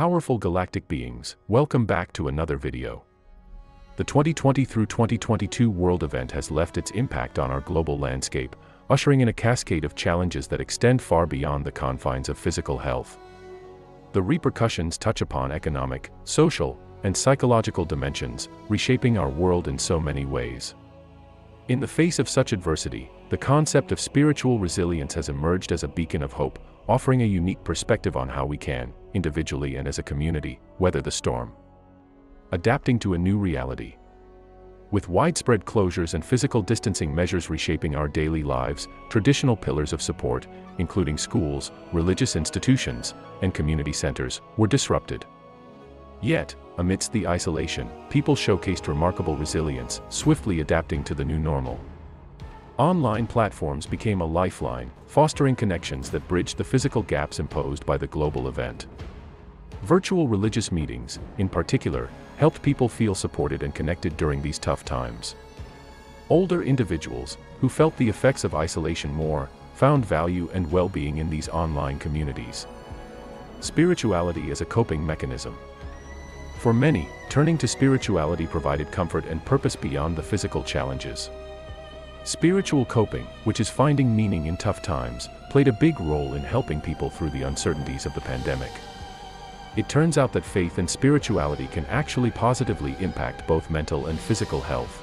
Powerful galactic beings, welcome back to another video. The 2020 through 2022 World event has left its impact on our global landscape, ushering in a cascade of challenges that extend far beyond the confines of physical health. The repercussions touch upon economic, social, and psychological dimensions, reshaping our world in so many ways. In the face of such adversity, the concept of spiritual resilience has emerged as a beacon of hope, offering a unique perspective on how we can, individually and as a community, weather the storm. Adapting to a new reality. With widespread closures and physical distancing measures reshaping our daily lives, traditional pillars of support, including schools, religious institutions, and community centers, were disrupted. Yet, amidst the isolation, people showcased remarkable resilience, swiftly adapting to the new normal. Online platforms became a lifeline, fostering connections that bridged the physical gaps imposed by the global event. Virtual religious meetings, in particular, helped people feel supported and connected during these tough times. Older individuals, who felt the effects of isolation more, found value and well-being in these online communities. Spirituality as a coping mechanism. For many, turning to spirituality provided comfort and purpose beyond the physical challenges. Spiritual coping, which is finding meaning in tough times, played a big role in helping people through the uncertainties of the pandemic. It turns out that faith and spirituality can actually positively impact both mental and physical health.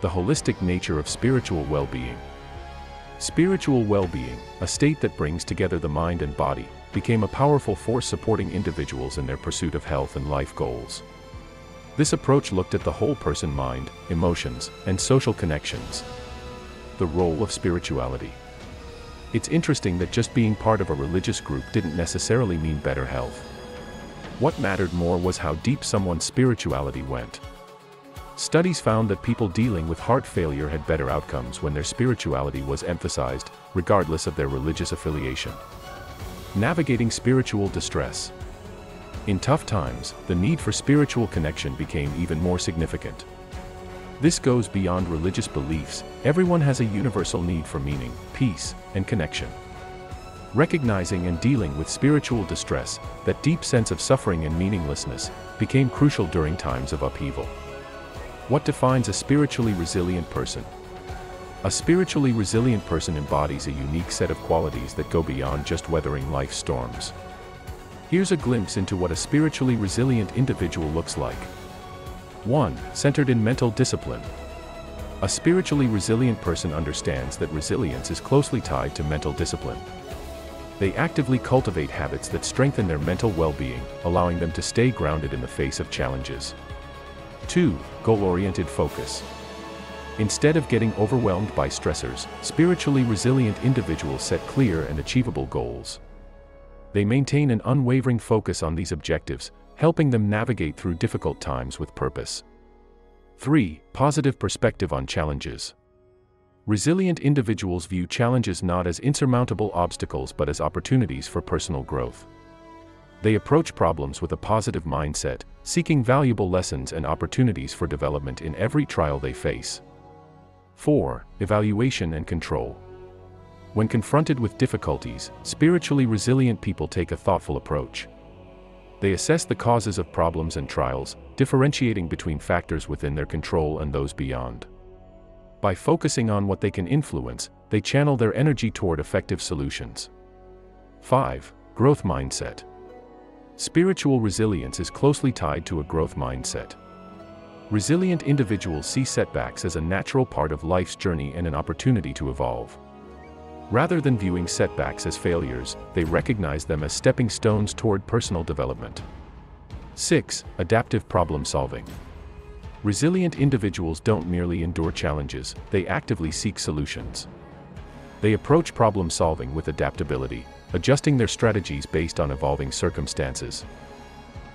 The holistic nature of spiritual well-being. Spiritual well-being, a state that brings together the mind and body, became a powerful force supporting individuals in their pursuit of health and life goals. This approach looked at the whole person mind, emotions, and social connections. The role of spirituality. It's interesting that just being part of a religious group didn't necessarily mean better health. What mattered more was how deep someone's spirituality went. Studies found that people dealing with heart failure had better outcomes when their spirituality was emphasized, regardless of their religious affiliation. Navigating spiritual distress. In tough times, the need for spiritual connection became even more significant. This goes beyond religious beliefs, everyone has a universal need for meaning, peace, and connection recognizing and dealing with spiritual distress, that deep sense of suffering and meaninglessness, became crucial during times of upheaval. What defines a spiritually resilient person? A spiritually resilient person embodies a unique set of qualities that go beyond just weathering life's storms. Here's a glimpse into what a spiritually resilient individual looks like. 1. Centered in mental discipline. A spiritually resilient person understands that resilience is closely tied to mental discipline. They actively cultivate habits that strengthen their mental well-being, allowing them to stay grounded in the face of challenges. 2. Goal-oriented focus. Instead of getting overwhelmed by stressors, spiritually resilient individuals set clear and achievable goals. They maintain an unwavering focus on these objectives, helping them navigate through difficult times with purpose. 3. Positive perspective on challenges. Resilient individuals view challenges not as insurmountable obstacles but as opportunities for personal growth. They approach problems with a positive mindset, seeking valuable lessons and opportunities for development in every trial they face. 4. Evaluation and control. When confronted with difficulties, spiritually resilient people take a thoughtful approach. They assess the causes of problems and trials, differentiating between factors within their control and those beyond. By focusing on what they can influence, they channel their energy toward effective solutions. 5. Growth Mindset Spiritual resilience is closely tied to a growth mindset. Resilient individuals see setbacks as a natural part of life's journey and an opportunity to evolve. Rather than viewing setbacks as failures, they recognize them as stepping stones toward personal development. 6. Adaptive problem solving. Resilient individuals don't merely endure challenges, they actively seek solutions. They approach problem solving with adaptability, adjusting their strategies based on evolving circumstances.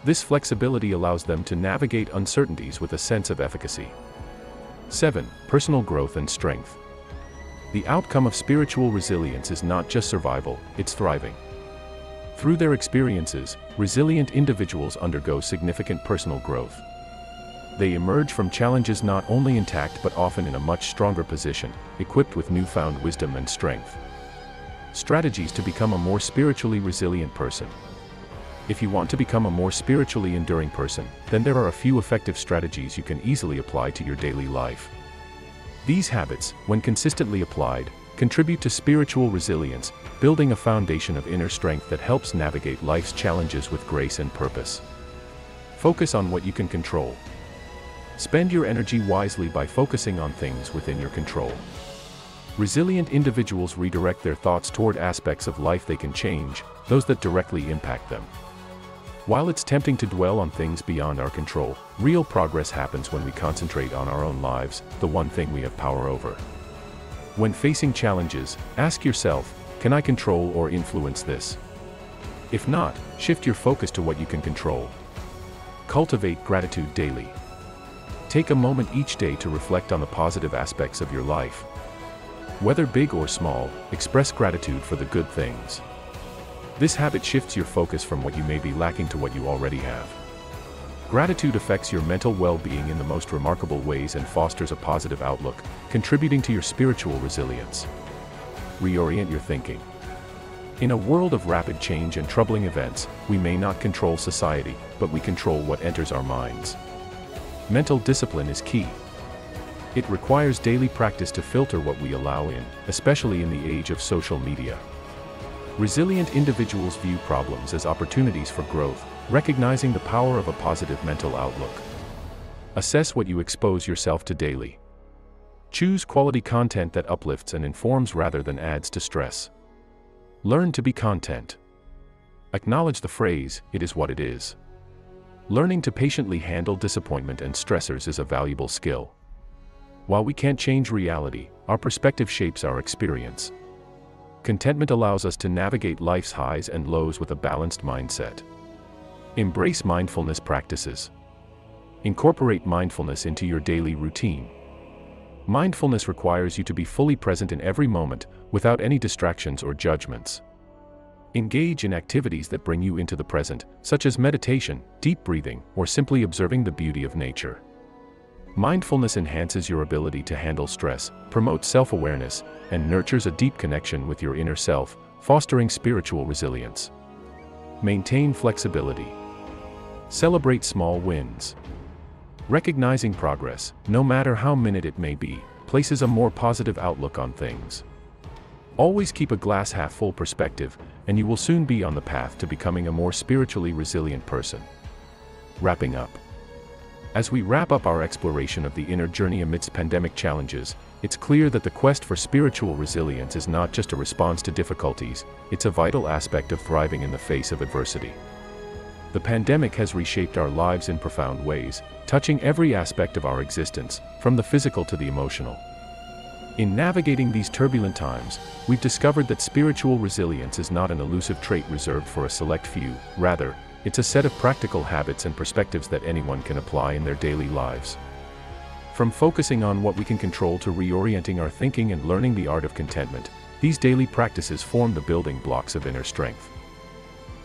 This flexibility allows them to navigate uncertainties with a sense of efficacy. 7. Personal growth and strength. The outcome of spiritual resilience is not just survival, it's thriving. Through their experiences, resilient individuals undergo significant personal growth they emerge from challenges not only intact but often in a much stronger position, equipped with newfound wisdom and strength. Strategies to become a more spiritually resilient person. If you want to become a more spiritually enduring person, then there are a few effective strategies you can easily apply to your daily life. These habits, when consistently applied, contribute to spiritual resilience, building a foundation of inner strength that helps navigate life's challenges with grace and purpose. Focus on what you can control. Spend your energy wisely by focusing on things within your control. Resilient individuals redirect their thoughts toward aspects of life they can change, those that directly impact them. While it's tempting to dwell on things beyond our control, real progress happens when we concentrate on our own lives, the one thing we have power over. When facing challenges, ask yourself, can I control or influence this? If not, shift your focus to what you can control. Cultivate gratitude daily. Take a moment each day to reflect on the positive aspects of your life. Whether big or small, express gratitude for the good things. This habit shifts your focus from what you may be lacking to what you already have. Gratitude affects your mental well-being in the most remarkable ways and fosters a positive outlook, contributing to your spiritual resilience. Reorient your thinking. In a world of rapid change and troubling events, we may not control society, but we control what enters our minds. Mental discipline is key. It requires daily practice to filter what we allow in, especially in the age of social media. Resilient individuals view problems as opportunities for growth, recognizing the power of a positive mental outlook. Assess what you expose yourself to daily. Choose quality content that uplifts and informs rather than adds to stress. Learn to be content. Acknowledge the phrase, it is what it is. Learning to patiently handle disappointment and stressors is a valuable skill. While we can't change reality, our perspective shapes our experience. Contentment allows us to navigate life's highs and lows with a balanced mindset. Embrace mindfulness practices. Incorporate mindfulness into your daily routine. Mindfulness requires you to be fully present in every moment, without any distractions or judgments. Engage in activities that bring you into the present, such as meditation, deep breathing, or simply observing the beauty of nature. Mindfulness enhances your ability to handle stress, promotes self-awareness, and nurtures a deep connection with your inner self, fostering spiritual resilience. Maintain flexibility. Celebrate small wins. Recognizing progress, no matter how minute it may be, places a more positive outlook on things. Always keep a glass half full perspective, and you will soon be on the path to becoming a more spiritually resilient person. Wrapping up. As we wrap up our exploration of the inner journey amidst pandemic challenges, it's clear that the quest for spiritual resilience is not just a response to difficulties, it's a vital aspect of thriving in the face of adversity. The pandemic has reshaped our lives in profound ways, touching every aspect of our existence, from the physical to the emotional. In navigating these turbulent times, we've discovered that spiritual resilience is not an elusive trait reserved for a select few, rather, it's a set of practical habits and perspectives that anyone can apply in their daily lives. From focusing on what we can control to reorienting our thinking and learning the art of contentment, these daily practices form the building blocks of inner strength.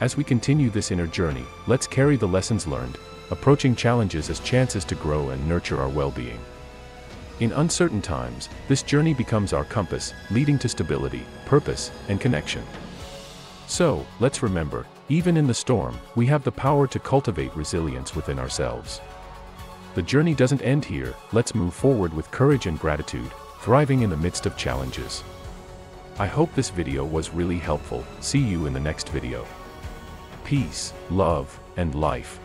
As we continue this inner journey, let's carry the lessons learned, approaching challenges as chances to grow and nurture our well-being. In uncertain times, this journey becomes our compass, leading to stability, purpose, and connection. So, let's remember, even in the storm, we have the power to cultivate resilience within ourselves. The journey doesn't end here, let's move forward with courage and gratitude, thriving in the midst of challenges. I hope this video was really helpful, see you in the next video. Peace, love, and life.